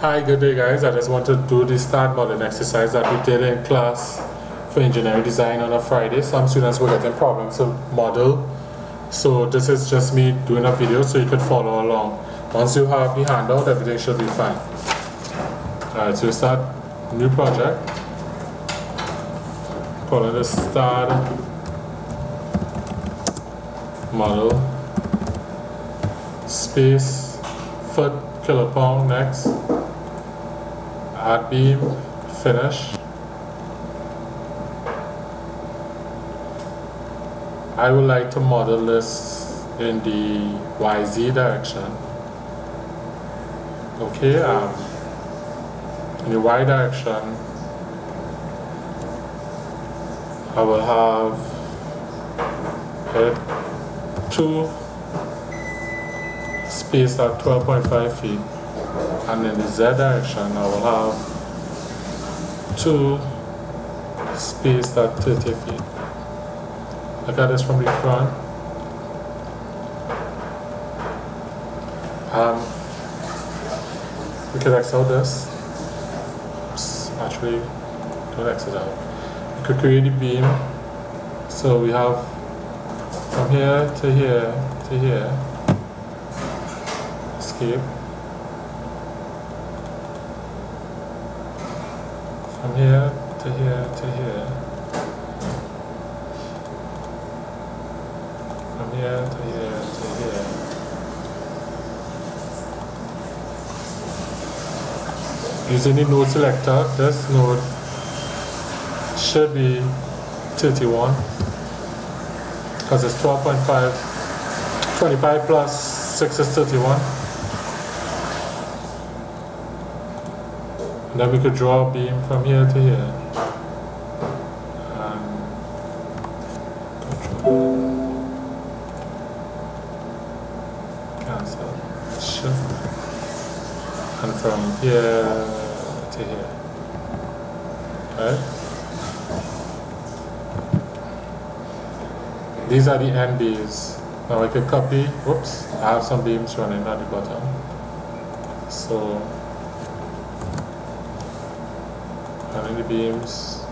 Hi, good day guys. I just want to do the STAAD modeling exercise that we did in class for engineering design on a Friday. Some students were getting problems to model. So this is just me doing a video so you could follow along. Once you have the handout, everything should be fine. Alright, so we STAAD new project. Call it a start model space foot kilopound next add beam, finish. I would like to model this in the YZ direction. Okay, um, in the Y direction, I will have it two spaced at 12.5 feet and in the Z direction I will have two spaced at 30 feet. Look at this from the front. Um, we could out this. Oops, actually, don't X it out. We could create a beam. So we have from here to here to here. Escape. From here to here to here. From here to here to here. Using the node selector, this node should be 31 because it's 12.5, 25 plus 6 is 31. And then we could draw a beam from here to here. Control. Cancel. Shift. And from here to here. Right? These are the end beams. Now I could copy, whoops, I have some beams running at the bottom. So running the beams.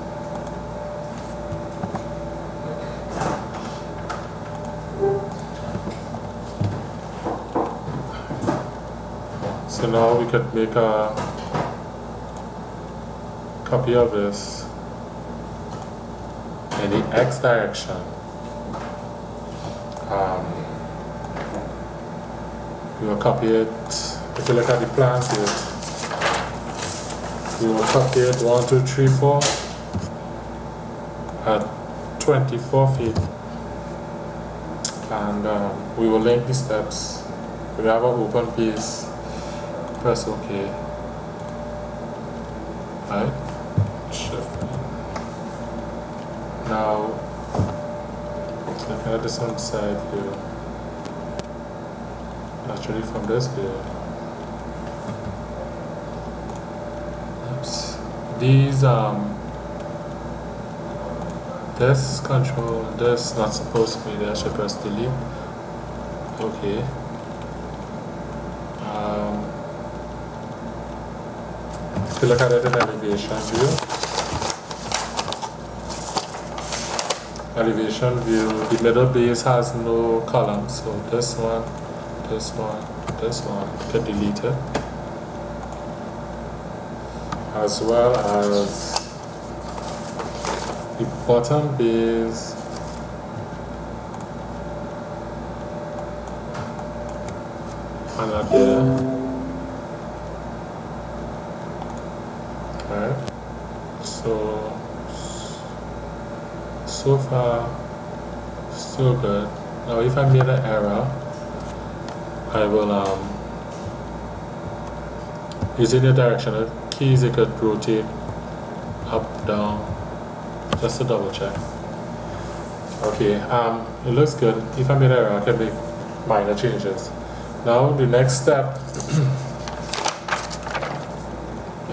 So now we could make a copy of this in the x direction. Um, we will copy it, if you look at the plans here, we will copy it 1, 2, 3, 4 at 24 feet and um, we will link the steps. We have an open piece, press OK. Right? Shift. Now, looking at this one side view, actually from this view, oops, these um, this control this not supposed to be there, should press delete. Okay. Um, if you look at it in elevation view, elevation view, the middle base has no column, so this one, this one, this one, can delete it. As well as the bottom base and up there. Alright. So so far so good. Now if I made an error I will um using the directional keys you could rotate up down just to double check. Okay, um, it looks good. If I made an error, I can make minor changes. Now the next step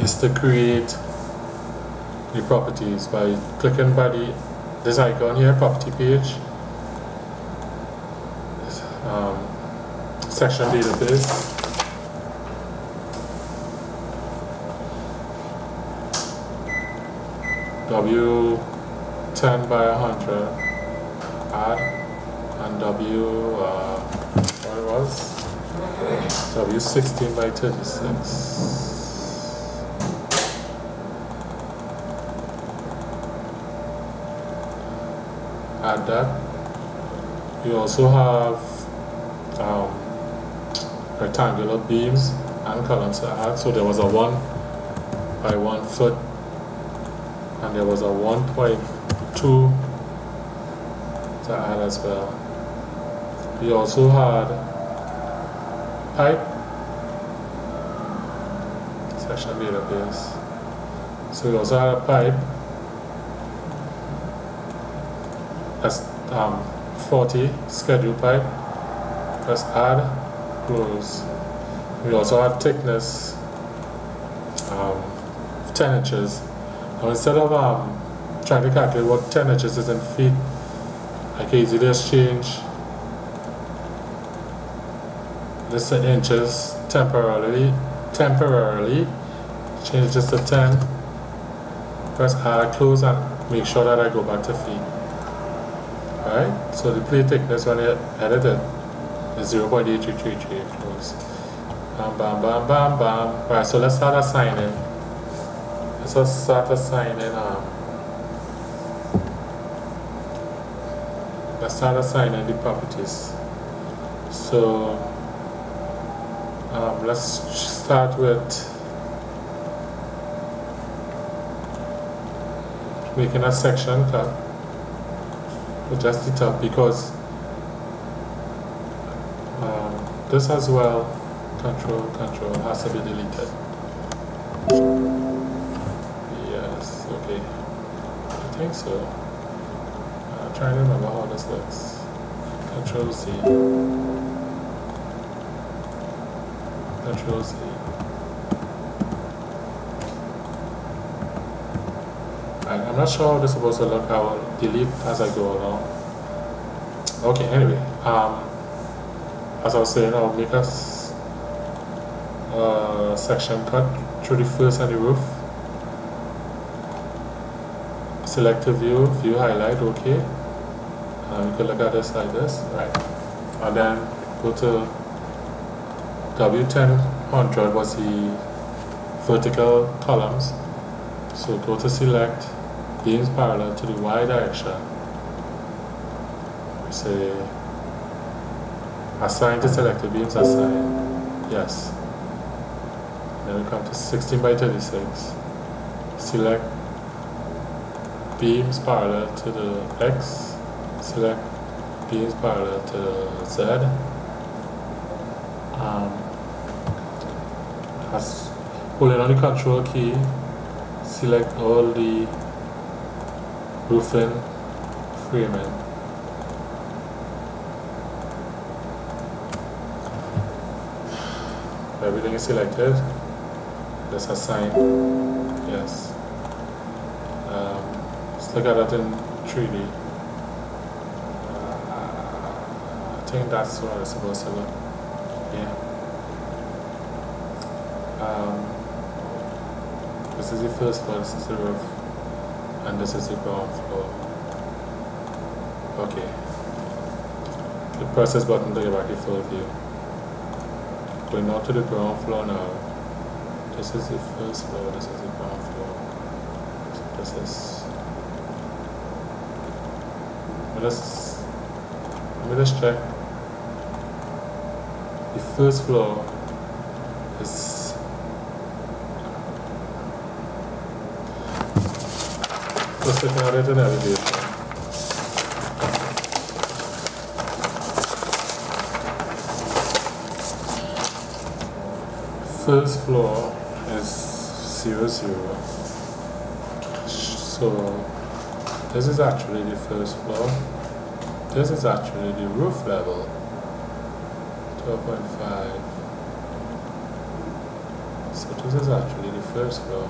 is to create the properties by clicking by the this icon here, property page, um, section database, W10 by 100 add and W uh, what was? W16 by 36 add that. You also have um, rectangular beams and columns to add. So there was a 1 by 1 foot and there was a 1.2 to add as well. We also had pipe section database so we also had a pipe that's um, 40 schedule pipe. Press add close. We also had thickness um, 10 inches now instead of um, trying to calculate what 10 inches is in feet I can easily just change this in inches temporarily temporarily change this to 10 press add close and make sure that I go back to feet Alright, so the plate thickness when you edit it is 0.8333 close. Bam, bam, bam, bam, bam. Alright, so let's start assigning. Just start assigning. Um, let's start assigning the properties. So um, let's start with making a section cut adjust it up because um, this as well control control has to be deleted yes okay I think so I'm trying to remember how this looks control C control C I'm not sure how this is supposed to look. I will delete as I go along. Okay, anyway, um, as I was saying, I'll make a uh, section cut through the first and the roof. Select a view, view highlight, okay. Uh, you can look at this like this, right. And then go to W1000 was the vertical columns. So go to select beams parallel to the y direction. We say assign to selected beams, assign, yes. Then we come to 16 by 36. Select beams parallel to the x, select beams parallel to the z. Um, as holding on the control key, select all the Ruffin Freeman. Everything is selected. Let's assign. Yes. Look at that in 3D. Uh, I think that's what it's supposed to look. Yeah. Um, this is the first one, this is the roof and this is the ground floor. Okay. The process button to get back the full view. Going on to the ground floor now. This is the first floor, this is the ground floor. This is let just let just check. The first floor is look at it in. First floor is zero zero. So this is actually the first floor. This is actually the roof level. 12.5. So this is actually the first floor.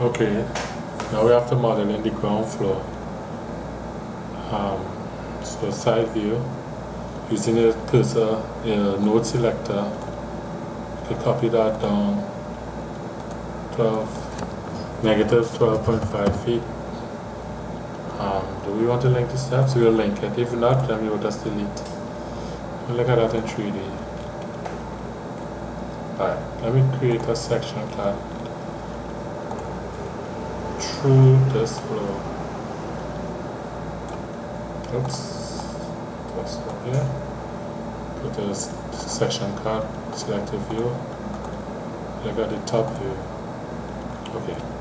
Okay, now we have to model in the ground floor. Um, so side view, using a cursor, a node selector, can copy that down 12, negative 12.5 feet. Um, do we want to link this up? So we'll link it. If not, then we will just delete. We'll look at that in 3D. Alright, let me create a section that through this flow. Oops, that's up here. Put this section cut, select a view, look at the top view. Okay.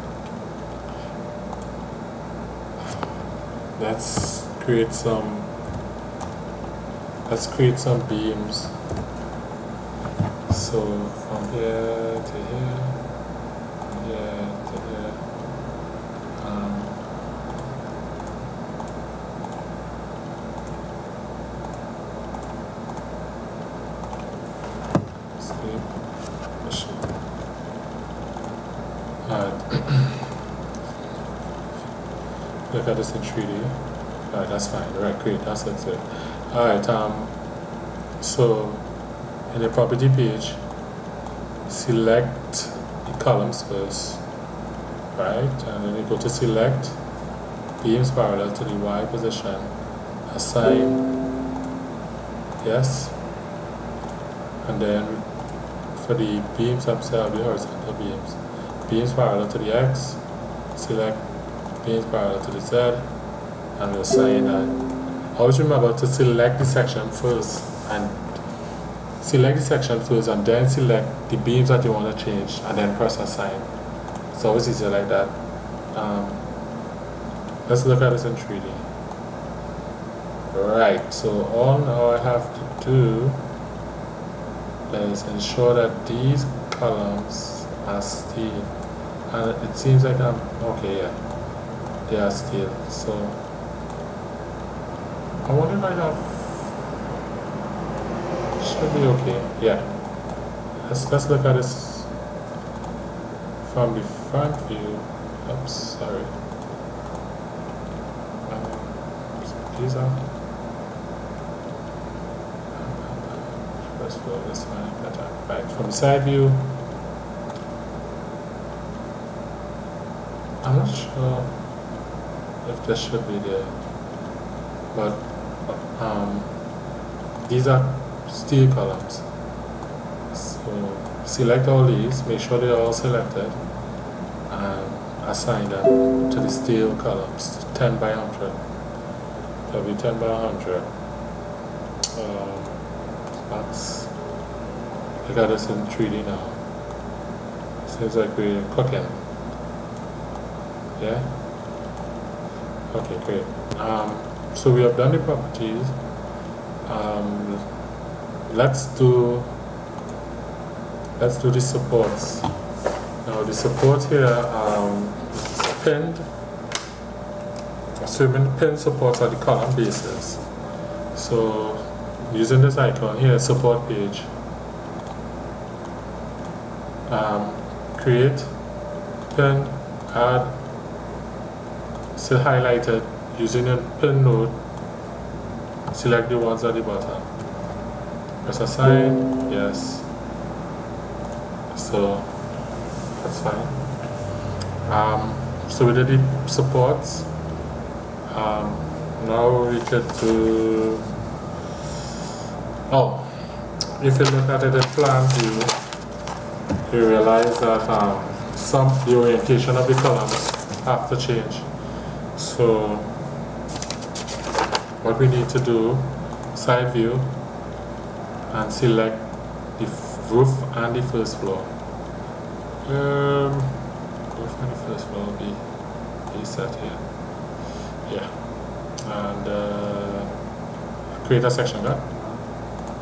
Let's create some let's create some beams. So from here to here, from here to here. Um, escape. Machine. Alright. At this in 3D. Alright, that's fine. Alright, great. That's it. Alright, um, so in the property page, select the columns first, right? And then you go to select beams parallel to the Y position, assign yes, and then for the beams themselves, the horizontal beams, beams parallel to the X, select beams parallel to the Z, and we'll assign that. Always remember to select the section first and select the section first and then select the beams that you want to change and then press assign. It's always easier like that. Um, let's look at this in 3D. Right, so all now I have to do is ensure that these columns are steel. And it seems like I'm, okay, yeah, they are steel. So I wonder if I have. Should be okay. Yeah. Let's let's look at this from the front view. Oops, sorry. Um, these are. First floor, this one better. Right, from the side view. I'm not sure if this should be there, but um, these are steel columns. So select all these make sure they're all selected and assign them to the steel columns 10 by 100 that'll be 10 by 100 um, that's I got this in 3D now. Seems like we're cooking. Yeah okay great. Um, so we have done the properties. Um, let's do let's do the supports. Now the support here um, pinned assuming pin supports are the column bases. So using this icon here support page. Um, create pin add still highlighted using a pin node, select the ones at the bottom. Press assign, yes. So that's fine. Um, so we did the supports. Um, now we get to oh, if you look at it in plan view, you realize that um, some the orientation of the columns have to change. So what we need to do side view and select the roof and the first floor. Um, roof and the first floor will be, be set here. Yeah. And uh, create a section cut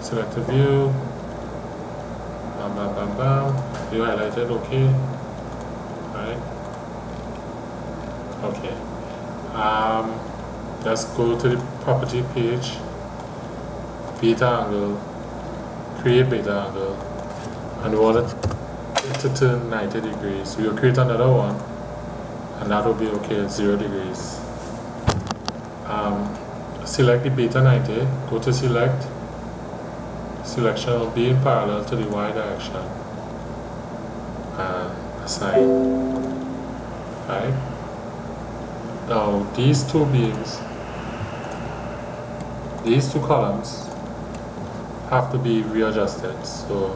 select the view. Bam bam bam bam. View highlighted okay. Right. Okay um, let's go to the property page. Beta angle. Create beta angle. And we want it to turn 90 degrees. We will create another one and that will be okay at 0 degrees. Um, select the beta 90 go to select. Selection will be in parallel to the y direction. And assign. Right now these two beams these two columns have to be readjusted so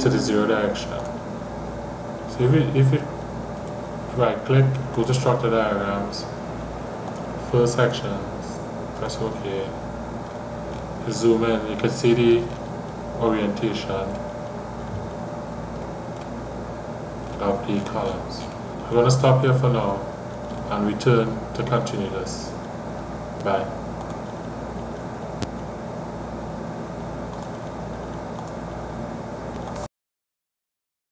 to the zero direction. So if we, if we right click go to structure diagrams first section press ok. Zoom in you can see the orientation of the columns. I'm going to stop here for now and return to continue this bye